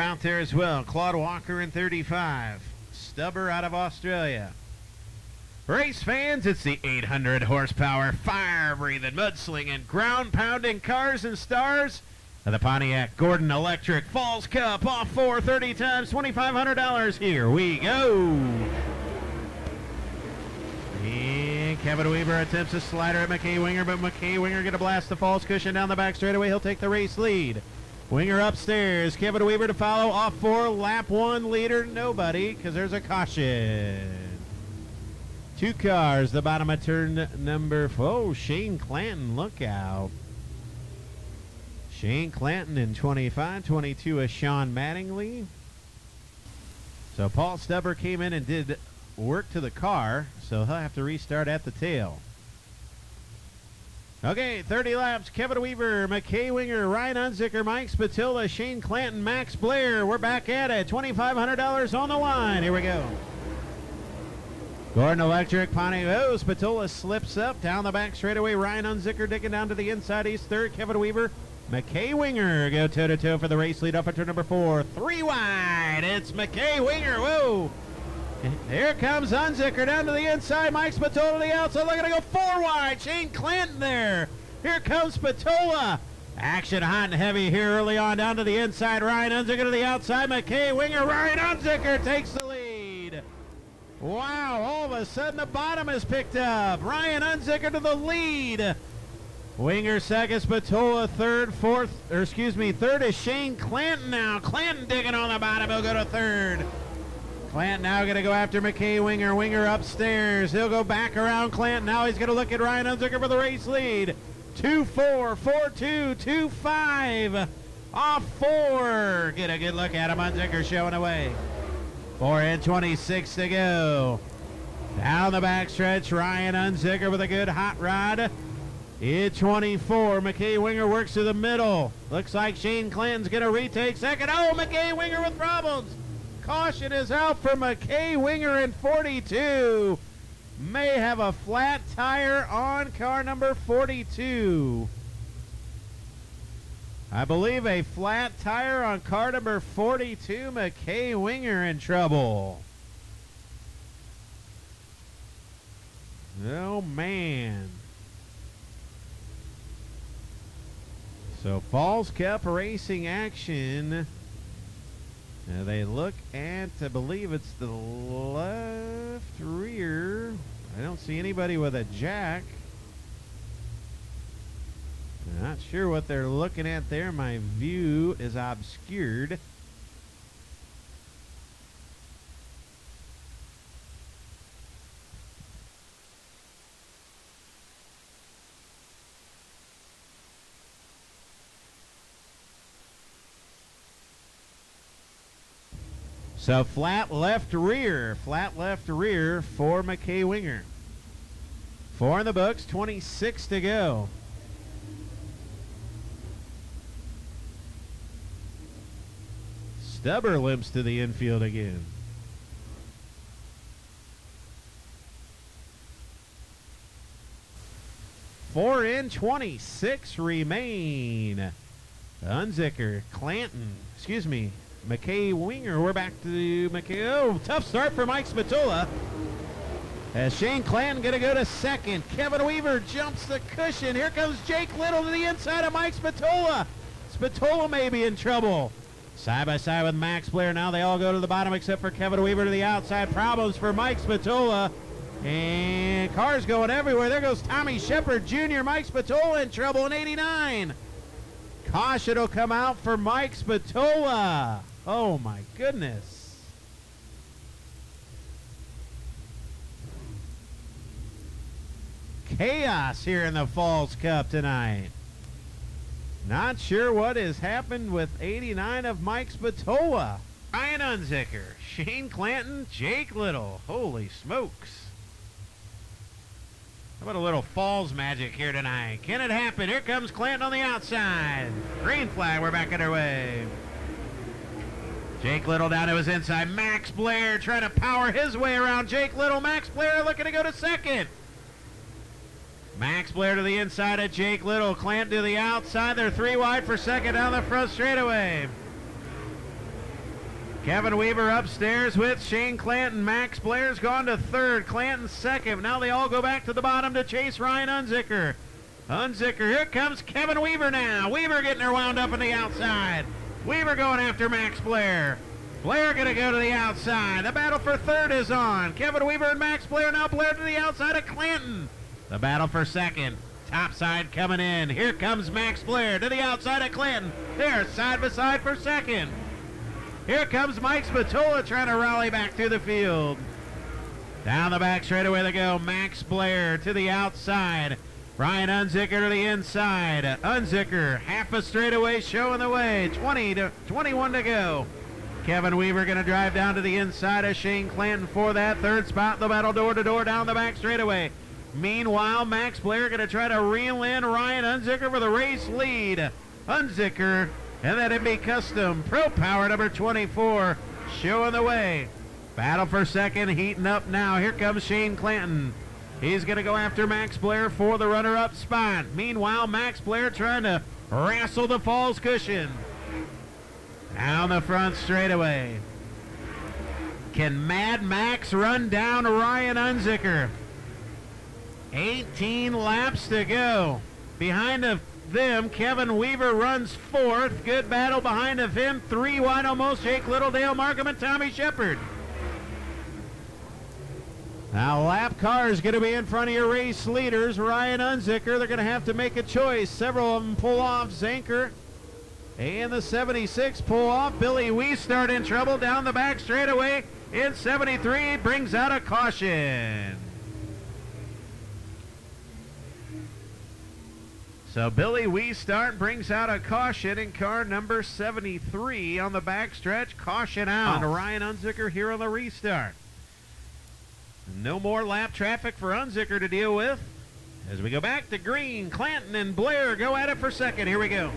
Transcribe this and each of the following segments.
out there as well. Claude Walker in 35. Stubber out of Australia. Race fans, it's the 800 horsepower, fire breathing, mudslinging, ground pounding cars and stars of the Pontiac Gordon Electric Falls Cup off 430 times $2,500. Here we go. And Kevin Weaver attempts a slider at McKay Winger, but McKay Winger going to blast the false cushion down the back straightaway. He'll take the race lead. Winger upstairs. Kevin Weaver to follow. Off four. Lap one. Leader nobody because there's a caution. Two cars. The bottom of turn number four. Shane Clanton. Look out. Shane Clanton in 25. 22 is Sean Mattingly. So Paul Stubber came in and did work to the car. So he'll have to restart at the tail. Okay, 30 laps. Kevin Weaver, McKay Winger, Ryan Unzicker, Mike Spatola, Shane Clanton, Max Blair. We're back at it. $2,500 on the line. Here we go. Gordon Electric, Ponty. Oh, Spatola slips up down the back straightaway. Ryan Unzicker digging down to the inside. He's third. Kevin Weaver, McKay Winger go toe to toe for the race lead up at turn number four. Three wide. It's McKay Winger. Whoa. Here comes Unzicker down to the inside. Mike Spatola to the outside. They're going to go four wide. Shane Clanton there. Here comes Spatola. Action hot and heavy here early on down to the inside. Ryan Unzicker to the outside. McKay Winger. Ryan Unzicker takes the lead. Wow, all of a sudden the bottom is picked up. Ryan Unzicker to the lead. Winger second, Spatola third, fourth, or excuse me, third is Shane Clanton now. Clanton digging on the bottom. He'll go to third. Clanton going to go after McKay Winger. Winger upstairs. He'll go back around Clant. Now he's going to look at Ryan Unzicker for the race lead. 2 4, 4 2, 2 5. Off four. Get a good look at him. Unzicker showing away. 4 and 26 to go. Down the backstretch, Ryan Unzicker with a good hot rod. In 24, McKay Winger works to the middle. Looks like Shane Clanton's going to retake second. Oh, McKay Winger with problems. Caution is out for McKay Winger in 42. May have a flat tire on car number 42. I believe a flat tire on car number 42. McKay Winger in trouble. Oh, man. So Falls Cup racing action. Now they look at, I believe it's the left rear. I don't see anybody with a jack. Not sure what they're looking at there. My view is obscured. So flat left rear, flat left rear for McKay Winger. Four in the books, 26 to go. Stubber limps to the infield again. Four in, 26 remain. Unzicker, Clanton, excuse me, McKay Winger. We're back to McKay. Oh, tough start for Mike Spatola. As Shane Clanton going to go to second. Kevin Weaver jumps the cushion. Here comes Jake Little to the inside of Mike Spatola. Spatola may be in trouble. Side by side with Max Blair. Now they all go to the bottom except for Kevin Weaver to the outside. Problems for Mike Spatola. And cars going everywhere. There goes Tommy Shepard Jr. Mike Spatola in trouble in 89. Caution will come out for Mike Spatola. Oh my goodness. Chaos here in the Falls Cup tonight. Not sure what has happened with 89 of Mike Spatola. Ryan Unzicker, Shane Clanton, Jake Little. Holy smokes. How about a little falls magic here tonight? Can it happen? Here comes Clanton on the outside. Green flag, we're back underway. Jake Little down to his inside. Max Blair trying to power his way around Jake Little. Max Blair looking to go to second. Max Blair to the inside of Jake Little. Clanton to the outside. They're three wide for second down the front straightaway. Kevin Weaver upstairs with Shane Clanton. Max Blair's gone to third. Clanton second. Now they all go back to the bottom to chase Ryan Unzicker. Unzicker, here comes Kevin Weaver now. Weaver getting her wound up on the outside. Weaver going after Max Blair. Blair going to go to the outside. The battle for third is on. Kevin Weaver and Max Blair now Blair to the outside of Clanton. The battle for second. Top side coming in. Here comes Max Blair to the outside of Clanton. They're side by side for second. Here comes Mike Spatola trying to rally back through the field. Down the back straightaway they go. Max Blair to the outside. Ryan Unzicker to the inside. Unzicker half a straightaway showing the way. 20 to 21 to go. Kevin Weaver going to drive down to the inside of Shane Clanton for that third spot. The battle door to door down the back straightaway. Meanwhile, Max Blair going to try to reel in Ryan Unzicker for the race lead. Unzicker and that MB Custom Pro Power number 24 showing the way. Battle for second heating up now. Here comes Shane Clanton. He's going to go after Max Blair for the runner-up spot. Meanwhile, Max Blair trying to wrestle the falls cushion. Down the front straightaway. Can Mad Max run down Ryan Unzicker? 18 laps to go. Behind of them, Kevin Weaver runs fourth. Good battle behind of him. Three wide almost. Jake Littledale, Markham, and Tommy Shepard. Now, lap car is going to be in front of your race leaders. Ryan Unzicker, they're going to have to make a choice. Several of them pull off. Zanker and the 76 pull off. Billy We start in trouble down the back straightaway in 73. Brings out a caution. So Billy We start brings out a caution in car number 73 on the backstretch. Caution out on Ryan Unzicker here on the restart. No more lap traffic for Unzicker to deal with. As we go back to green, Clanton and Blair go at it for second. Here we go.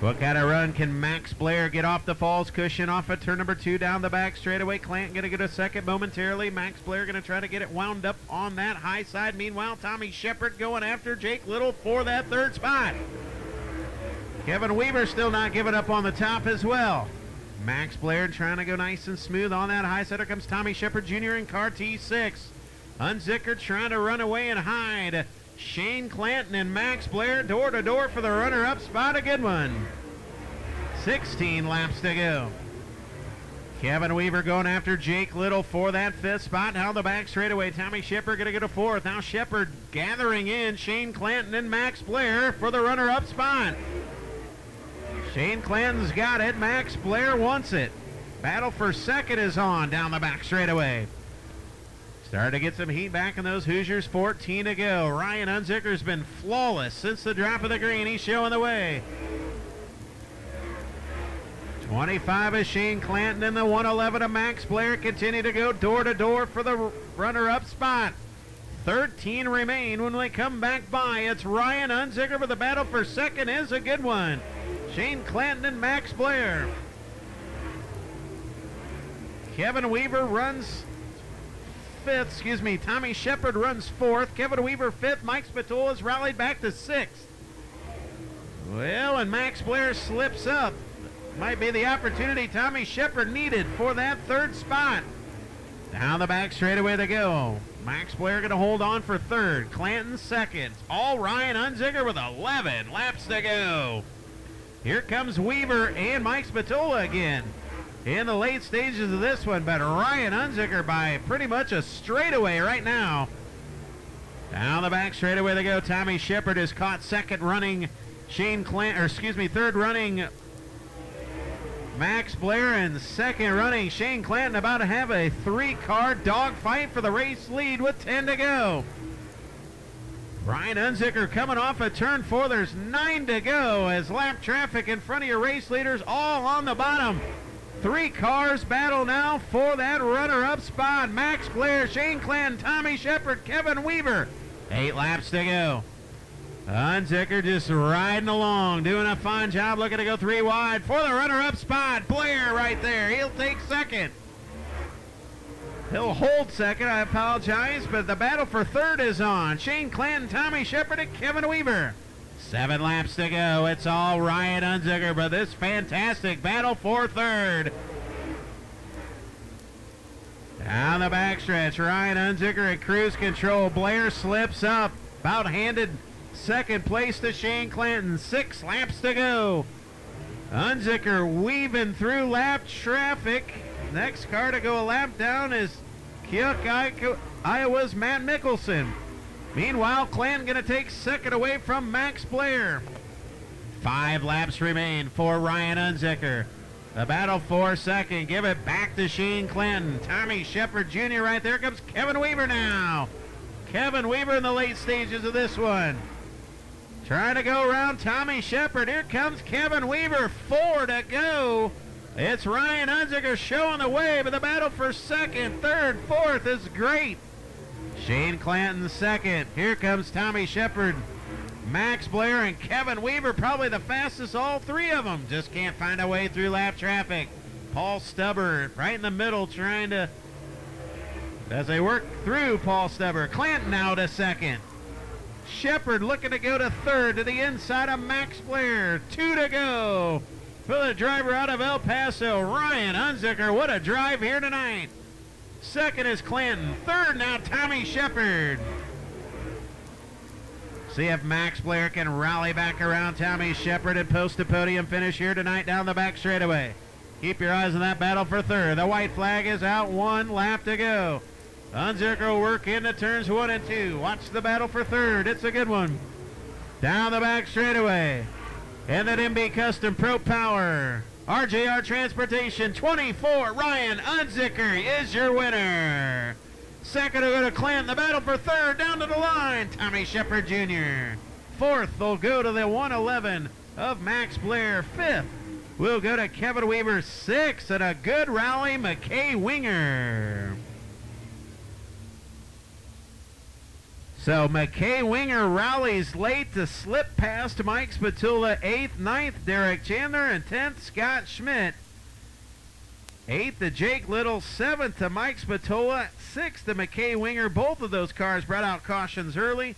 What kind of run can Max Blair get off the falls cushion off of turn number two down the back straightaway? Clanton going to get a second momentarily. Max Blair going to try to get it wound up on that high side. Meanwhile, Tommy Shepard going after Jake Little for that third spot. Kevin Weaver still not giving up on the top as well. Max Blair trying to go nice and smooth on that high. Here comes Tommy Shepard Jr. in car T6. Unzicker trying to run away and hide. Shane Clanton and Max Blair door to door for the runner-up spot. A good one. 16 laps to go. Kevin Weaver going after Jake Little for that fifth spot. Now the back straightaway. Tommy Shepard going to get a fourth. Now Shepard gathering in Shane Clanton and Max Blair for the runner-up spot. Shane Clanton's got it. Max Blair wants it. Battle for second is on down the back straightaway. Starting to get some heat back in those Hoosiers. 14 to go. Ryan Unzicker's been flawless since the drop of the green. He's showing the way. 25 is Shane Clanton and the 111 of Max Blair continue to go door to door for the runner-up spot. 13 remain when we come back by. It's Ryan Unzicker, but the battle for second is a good one. Shane Clanton and Max Blair. Kevin Weaver runs fifth, excuse me, Tommy Shepard runs fourth, Kevin Weaver fifth, Mike Spatola has rallied back to sixth. Well, and Max Blair slips up. Might be the opportunity Tommy Shepard needed for that third spot. Down the back straightaway they go. Max Blair going to hold on for third. Clanton second. All Ryan Unzicker with 11 laps to go. Here comes Weaver and Mike Spatola again in the late stages of this one, but Ryan Unzicker by pretty much a straightaway right now. Down the back straightaway they go. Tommy Shepard is caught second running Shane Clant, or excuse me, third running Max Blair and second running Shane Clanton about to have a three-car dogfight for the race lead with 10 to go. Ryan Unzicker coming off a turn four. There's nine to go as lap traffic in front of your race leaders all on the bottom. Three cars battle now for that runner-up spot. Max Blair, Shane Clanton, Tommy Shepard, Kevin Weaver. Eight laps to go. Unzicker just riding along, doing a fine job, looking to go three wide for the runner-up spot. Blair right there. He'll take second. He'll hold second, I apologize, but the battle for third is on. Shane Clanton, Tommy Shepard, and Kevin Weaver. Seven laps to go. It's all Ryan Unzicker, but this fantastic battle for third. Down the backstretch, Ryan Unzicker at cruise control. Blair slips up, about handed second place to Shane Clanton. Six laps to go. Unzicker weaving through lap traffic. Next car to go a lap down is Keokuk, Iowa's Matt Mickelson. Meanwhile, Clanton going to take second away from Max Blair. Five laps remain for Ryan Unzicker. The battle for second. Give it back to Shane Clanton. Tommy Shepard Jr. right there comes Kevin Weaver now. Kevin Weaver in the late stages of this one. Trying to go around Tommy Shepard. Here comes Kevin Weaver. Four to go. It's Ryan Unzicker showing the way, but the battle for second, third, fourth is great. Shane Clanton second. Here comes Tommy Shepard. Max Blair and Kevin Weaver, probably the fastest, all three of them. Just can't find a way through lap traffic. Paul Stubber right in the middle trying to, as they work through Paul Stubber. Clanton now to second. Shepard looking to go to third to the inside of Max Blair. Two to go for the driver out of El Paso, Ryan Unzicker. What a drive here tonight. Second is Clanton. Third now, Tommy Shepard. See if Max Blair can rally back around Tommy Shepard and post a podium finish here tonight down the back straightaway. Keep your eyes on that battle for third. The white flag is out. One lap to go. Unzicker will work into turns one and two. Watch the battle for third. It's a good one. Down the back straightaway. And that MB Custom Pro Power. RJR Transportation 24. Ryan Unzicker is your winner. Second will go to Clanton. The battle for third down to the line. Tommy Shepard Jr. Fourth will go to the 111 of Max Blair. Fifth will go to Kevin Weaver. Sixth and a good rally, McKay Winger. So McKay Winger rallies late to slip past Mike Spatola. Eighth, ninth, Derek Chandler, and tenth, Scott Schmidt. Eighth to Jake Little, seventh to Mike Spatola, sixth to McKay Winger. Both of those cars brought out cautions early.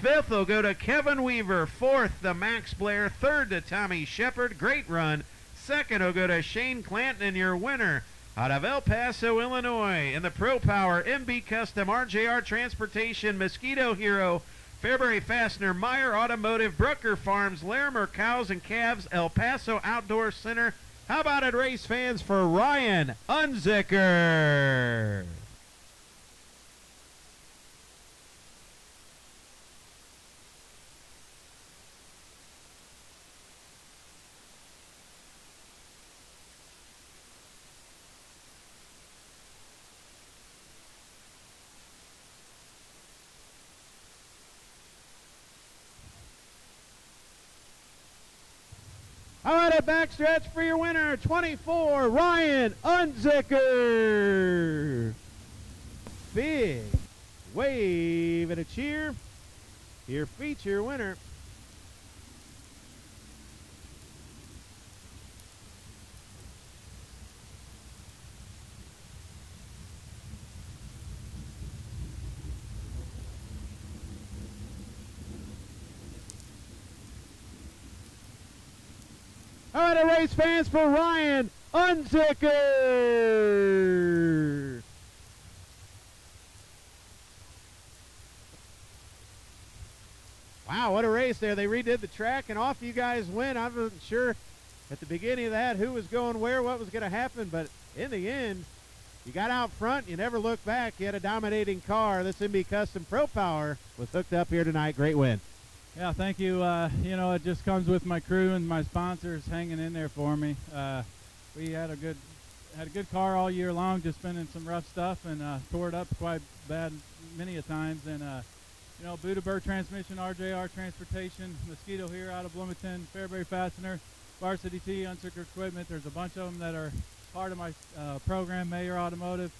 Fifth will go to Kevin Weaver, fourth to Max Blair, third to Tommy Shepard. Great run. Second will go to Shane Clanton, and your winner out of El Paso, Illinois, in the Pro Power MB Custom RJR Transportation Mosquito Hero. Fairbury Fastener, Meyer Automotive, Brooker Farms, Larimer Cows and Calves, El Paso Outdoor Center, how about it, race fans, for Ryan Unzicker? How about a backstretch for your winner, 24, Ryan Unzicker. Big wave and a cheer. Your feature winner. All right, a race fans for Ryan Unzicker. Wow, what a race there. They redid the track and off you guys went. I wasn't sure at the beginning of that who was going where, what was going to happen, but in the end, you got out front. You never looked back. You had a dominating car. This MB Custom Pro Power was hooked up here tonight. Great win. Yeah, thank you. Uh, you know, it just comes with my crew and my sponsors hanging in there for me. Uh, we had a good had a good car all year long, just been in some rough stuff and uh, tore it up quite bad many a times. And uh, you know, Buda Bird Transmission, RJR Transportation, Mosquito here out of Bloomington, Fairbury Fastener, Varsity T, Unsecured Equipment. There's a bunch of them that are part of my uh, program, Meyer Automotive.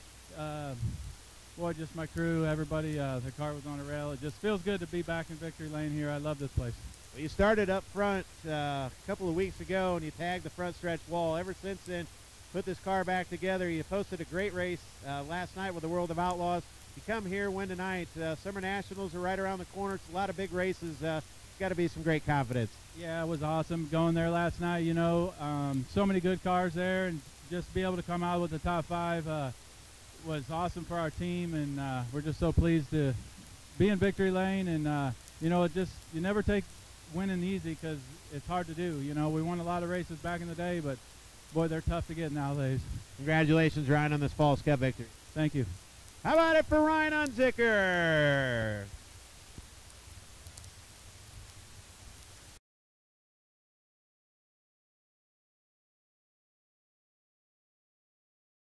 Boy, just my crew, everybody. Uh, the car was on a rail. It just feels good to be back in Victory Lane here. I love this place. Well, you started up front uh, a couple of weeks ago, and you tagged the front stretch wall. Ever since then, put this car back together. You posted a great race uh, last night with the World of Outlaws. You come here, win tonight. Uh, Summer Nationals are right around the corner. It's a lot of big races. Uh, got to be some great confidence. Yeah, it was awesome going there last night. You know, um, so many good cars there, and just be able to come out with the top five uh, was awesome for our team, and uh, we're just so pleased to be in victory lane. And uh, you know, it just you never take winning easy because it's hard to do. You know, we won a lot of races back in the day, but boy, they're tough to get nowadays. Congratulations, Ryan, on this Falls Cup victory. Thank you. How about it for Ryan Unzicker?